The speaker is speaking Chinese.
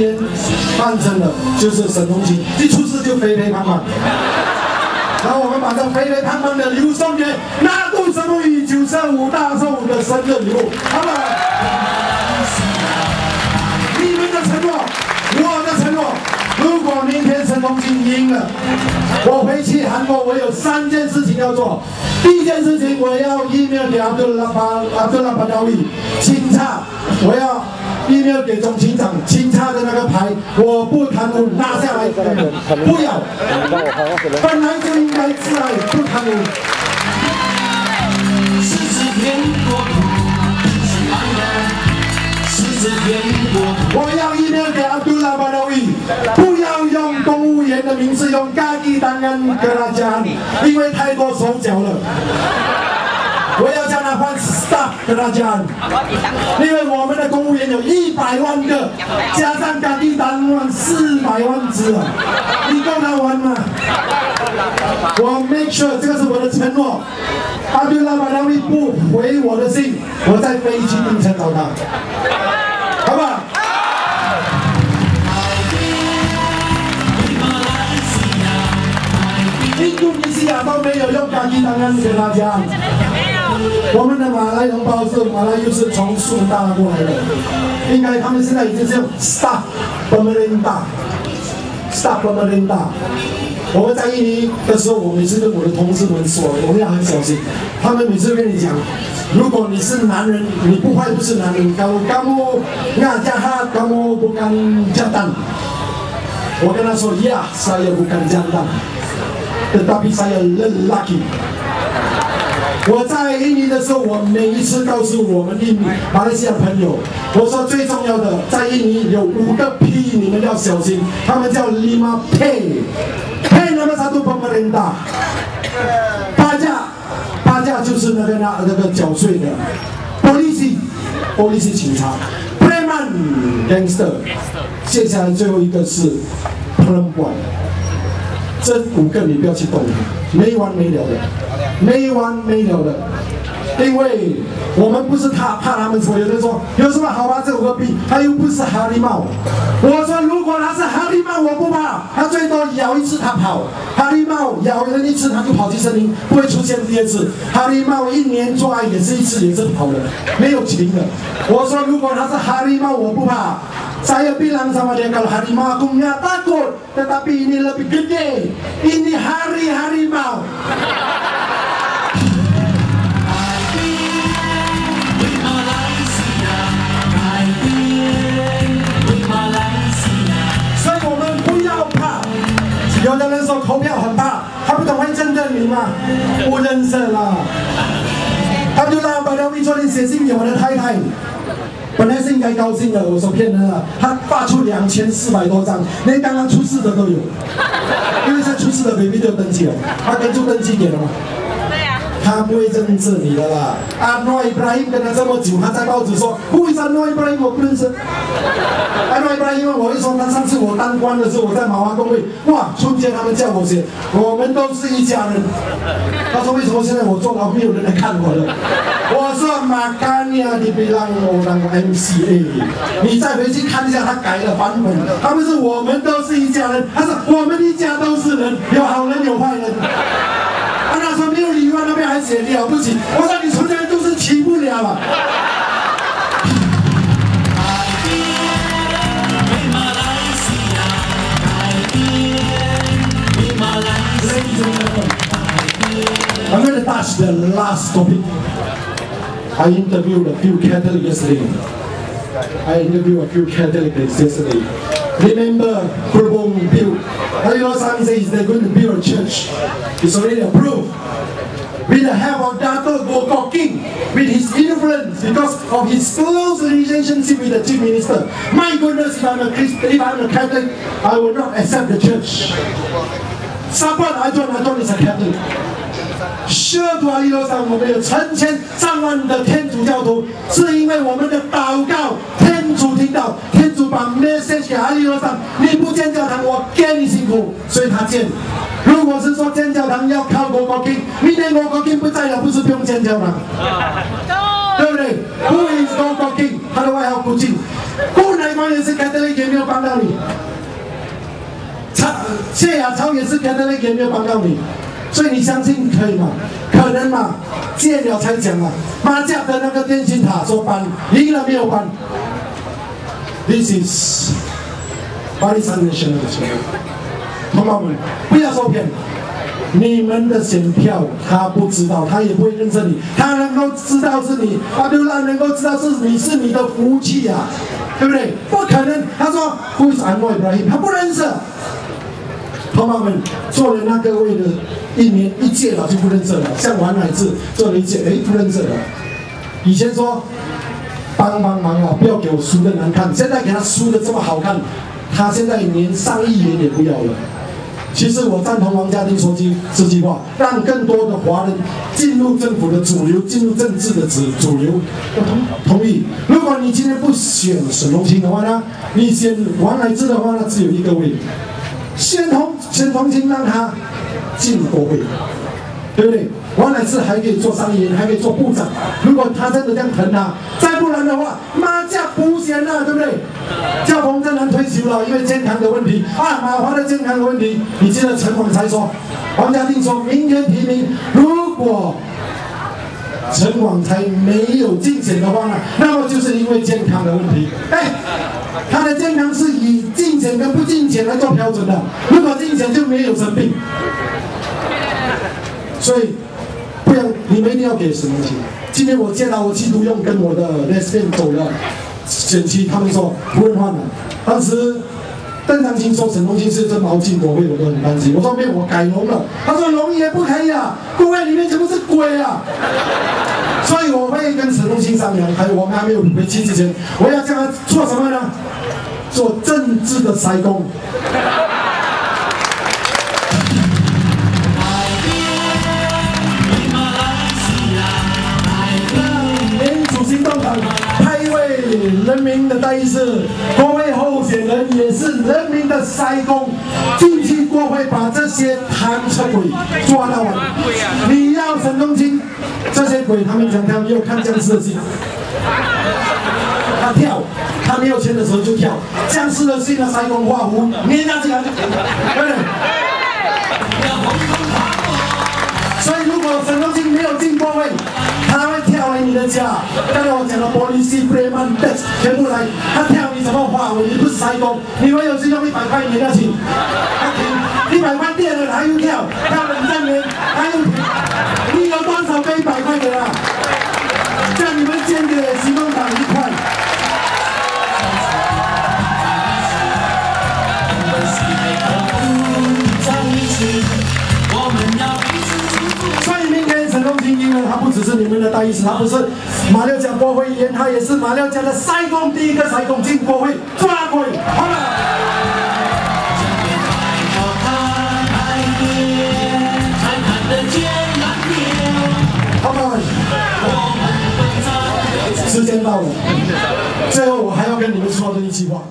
言办成了，就是沈荣清，一出事就肥肥胖胖。然后我们把这肥肥胖胖的礼物送给那杜什么宇九三五大寿的生日礼物，好不好？你们的承诺，我的承诺。如果明天陈同金赢了，我回去韩国，我有三件事情要做。第一件事情，我要 email 给阿杜拉巴阿杜拉巴高义清查，我要 email 给总警长清查的那个牌，我不贪污，拿下来，不要，本来就应该自爱，不贪污。太多手脚了。我要叫他换 staff 跟他讲，因为我们的公务员有一百万个，加上咖喱档案四百万只了，你够他玩吗？我 make sure 这个是我的承诺。阿杜拉巴高义不回我的信，我在飞去槟城找他，没有用咖喱档案跟他讲。我们的马来同胞是马来又是从苏门答腊过来的，应该他们现在已经是用 Stop Pemerintah，Stop Pemerintah。我们在印尼的时候，我每次跟我的同事们说，我们要很小心。他们每次跟你讲，如果你是男人，你不坏不是男人。Kalau kamu nggak jahat, kamu bukan jantan。我跟他说，Ya, saya bukan jantan, tetapi saya lelaki。我在印尼的时候，我每一次告诉我们印尼马来西亚朋友，我说最重要的，在印尼有五个 P，你们要小心，他们叫 lima P，P 那么啥都帮不人打，八价，八价就是那个那那个缴税的，police，police 警察，preman gangster，接下来最后一个是 perempuan。这五个你不要去动，没完没了的，没完没了的。因为我们不是怕怕他们说，有人说有什么好怕这五个币，他又不是哈利猫。我说如果他是哈利猫，我不怕，他最多咬一次他跑。哈利猫咬人一次他就跑去森林，不会出现第二次。哈利猫一年抓也是一次也是跑的，没有停的。我说如果他是哈利猫，我不怕。Saya bilang sama dia kalau harimau aku nggak takut, tetapi ini lebih gede. Ini hari harimau. 所以我们不要怕。有的人说投票很怕，他不懂会真正名吗？不认识了。他就让把廖碧昨天写信给我的太太。 本来是应该高兴的，我说骗人了。他发出两千四百多张，连刚刚出事的都有，因为现在出事的 baby 都登记了，他跟住登记给了嘛。他不会认识你的啦。阿诺伊布拉欣跟他这么久，他在报纸说，不会是阿诺伊布拉欣，我不认识。阿诺伊布拉欣，我一说他上次我当官的时候，我在马华工会，哇，春节他们叫我写，我们都是一家人。他说为什么现在我坐牢没有人来看我了？我说马干呀，你别让我当 MCA，你再回去看一下他改的版本，他们是我们都是一家人，他说我们一家都是人，有好人有坏人。啊，他说 没有礼貌，那边还写了不起。我说你从这都是起不了了。Ladies and gentlemen, I'm going to touch the last topic. I interviewed a few Catholics yesterday. I interviewed a few Catholics yesterday. Remember Kurubong built, how you know some says they're going to build a church. It's already approved. With the help of Dato Go King, with his influence, because of his close relationship with the chief minister. My goodness, if I'm a Christian, if I'm a Catholic, I will not accept the church. Support Ajahn Ajahn is a Catholic. 十二土阿利路上，我们有成千上万的天主教徒，是因为我们的祷告，天主听到，天 主把 message 给阿利路上，你不建教堂，我给你辛苦，所以他建。如果是说建教堂要靠国国金，明天国国金不在了，不是不用建教堂。对不对？Who is God talking？他的外号古晋，固乃光也是 Catholic，也没有帮到你。超谢亚超也是 Catholic，也没有帮到你。所以你相信可以吗？可能嘛，借了才讲啊。马甲的那个电信塔说搬，赢了没有搬？This is Pakistan national 同胞们，不要受骗。你们的选票他不知道，他也不会认识你。他能够知道是你，阿杜拉能够知道是你是你的福气啊，对不对？不可能。他说，Who is Anwar Ibrahim？他不认识。同胞们，做了那个位的一年一届了就不认识了。像王乃志做了一届，哎，不认识了。以前说帮帮忙啊，不要给我输的难看。现在给他输的这么好看，他现在连上亿元也不要了。其实我赞同王家丁说句这句话，让更多的华人进入政府的主流，进入政治的主主流。我同同意。如果你今天不选沈荣清的话呢，你选王乃志的话呢，只有一个位。先同先同情让他进国会，对不对？王乃志还可以做商议员，还可以做部长。如果他真的这样疼他，再不然的话，马家不选了，对不对？叫冯正南退休了，因为健康的问题啊，马华的健康的问题。你记得陈广才说，王家定说明天提名，如果陈广才没有竞选的话呢，那么就是因为健康的问题。哎，他的健康是以竞选跟不竞选来做标准的，如果竞选就没有生病。所以。不要，你们一定要给什么钱？今天我见到我基督用跟我的 lesbian 走了，选期他们说不会换的。当时邓长青说沈东青是真毛巾国会，我都很担心。我说没有，我改龙了。他说龙也不可以啊，各位里面全部是鬼啊。所以我会跟沈东青商量，还有我们还没有回去之前，我要叫他做什么呢？做政治的筛工。人民的代议士，国会候选人也是人民的筛工，进去国会把这些贪车鬼抓到完。你要沈东清，这些鬼他们讲他们有看僵尸的戏，他跳，他没有钱的时候就跳，僵尸的戏他筛工画符，捏下去他就停，对不对？所以如果沈东清没有进国会，他会跳回你的家。刚才我讲的玻璃西、布雷曼、德全部来，他跳你怎么花？你不是塞工，你唯有是用一百块给他请，还停，一百块电了还又跳，跳了三年还又停，你有多少个一百块钱啊？意思，他不是马六甲国会议员，他也是马六甲的塞工第一个塞工进国会抓鬼，好了。好们，时间到了，最后我还要跟你们说这一句话。